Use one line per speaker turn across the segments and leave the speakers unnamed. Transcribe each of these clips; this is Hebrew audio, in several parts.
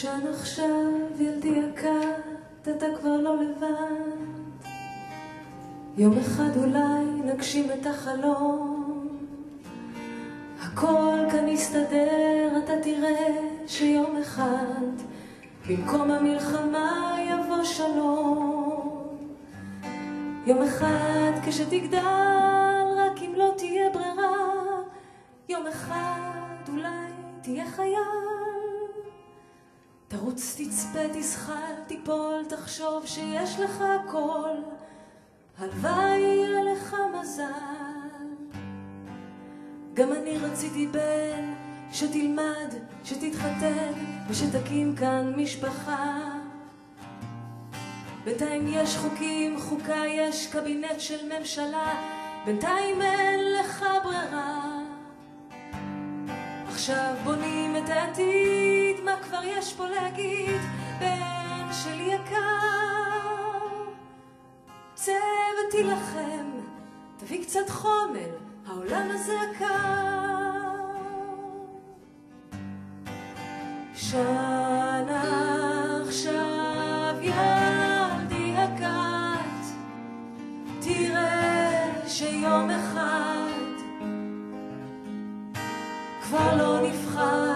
שן עכשיו, ילדי הכת, אתה כבר לא לבד. יום אחד אולי נגשים את החלום. הכל כאן יסתדר, אתה תראה שיום אחד במקום המלחמה יבוא שלום. יום אחד כשתגדל, רק אם לא תהיה ברירה, יום אחד אולי תהיה חייל. תרוץ, תצפה, תזחל, תיפול, תחשוב שיש לך הכל. הלוואי יהיה לך מזל. גם אני רציתי בן שתלמד, שתתחתן ושתקים כאן משפחה. בינתיים יש חוקים, חוקה יש קבינט של ממשלה, בינתיים אין לך ברירה. עכשיו בונים את העתיד, מה כבר יש פה להגיד? בן שלי יקר, צא ותילחם, תביא קצת חומר, העולם הזה יקר. שנה עכשיו ילדי הכת, תראה שיום אחד כבר לא נפחד.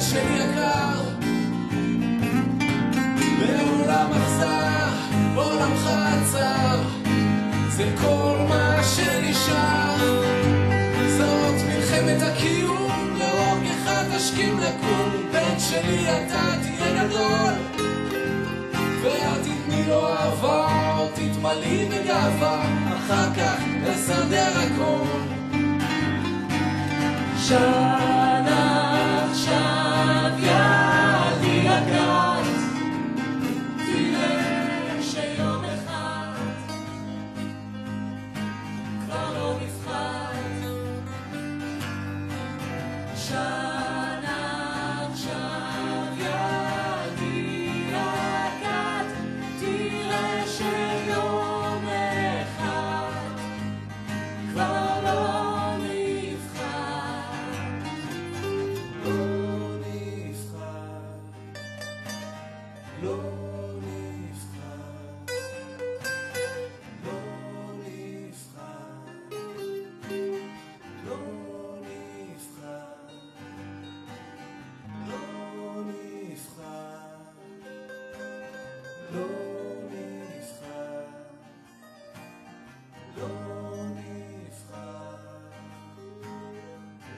שלי יקר. בעולם אכזר, עולמך עצר, זה כל מה שנשאר. זאת מלחמת הקיום, להורג אחד תשכים לקום, בן שלי אתה תהיה גדול. ואל תתני לו אהבה, או תתמלאי בגאווה, אחר כך נסדר הכל.
שנה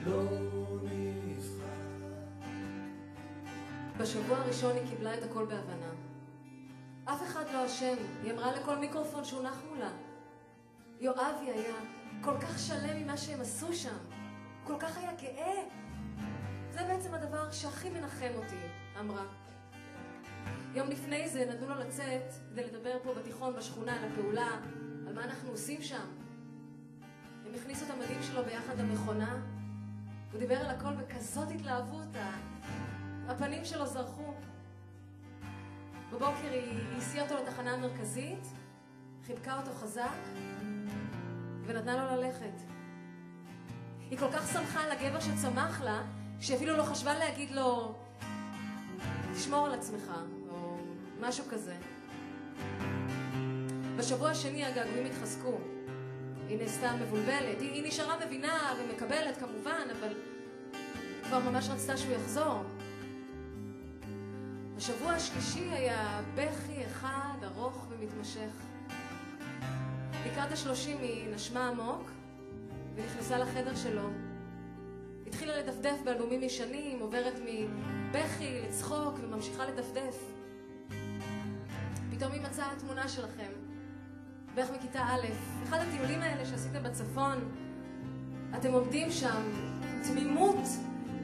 לא נבחר. בשבוע הראשון היא קיבלה את הכל בהבנה. אף אחד לא אשם, היא אמרה לכל מיקרופון שהונח מולה. יואבי היה כל כך שלם ממה שהם עשו שם, כל כך היה גאה. זה בעצם הדבר שהכי מנחם אותי, אמרה. יום לפני זה נתנו לו לצאת כדי לדבר פה בתיכון בשכונה על הפעולה, על מה אנחנו עושים שם. הם הכניסו את המדים שלו ביחד למכונה, הוא דיבר על הכל בכזאת התלהבות, הפנים שלו זרחו. בבוקר היא הסיעה אותו לתחנה המרכזית, חיבקה אותו חזק, ונתנה לו ללכת. היא כל כך שמחה על הגבר שצמח לה, שאפילו לא חשבה להגיד לו, תשמור על עצמך, או משהו כזה. בשבוע השני הגעגועים התחזקו. היא נעשתה מבולבלת, היא, היא נשארה מבינה ומקבלת כמובן, אבל כבר ממש רצתה שהוא יחזור. בשבוע השלישי היה בכי אחד ארוך ומתמשך. לקראת השלושים היא נשמה עמוק ונכנסה לחדר שלו. התחילה לדפדף באלבומים ישנים, עוברת מבכי לצחוק וממשיכה לדפדף. פתאום היא מצאה תמונה שלכם, בערך מכיתה א', אחד הטיולים האלה שעשיתם בצפון. אתם עומדים שם, תמימות,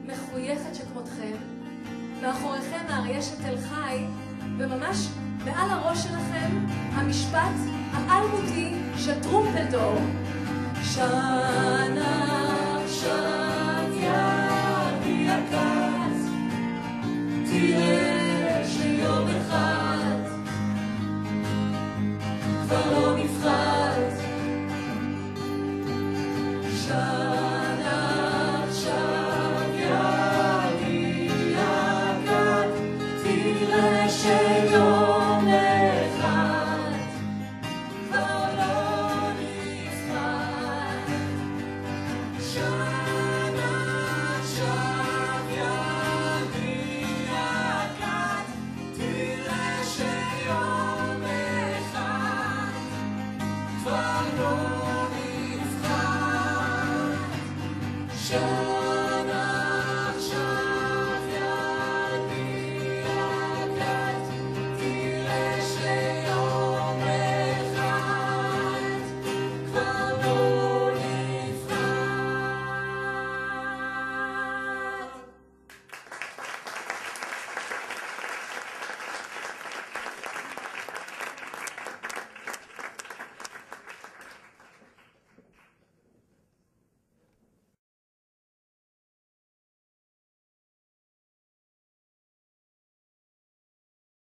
מחויכת שכמותכם, מאחוריכם האריה של תל חי, וממש מעל הראש שלכם המשפט האלמותי של טרומפלדור. שנה עכשיו ידי הכת, תראה show.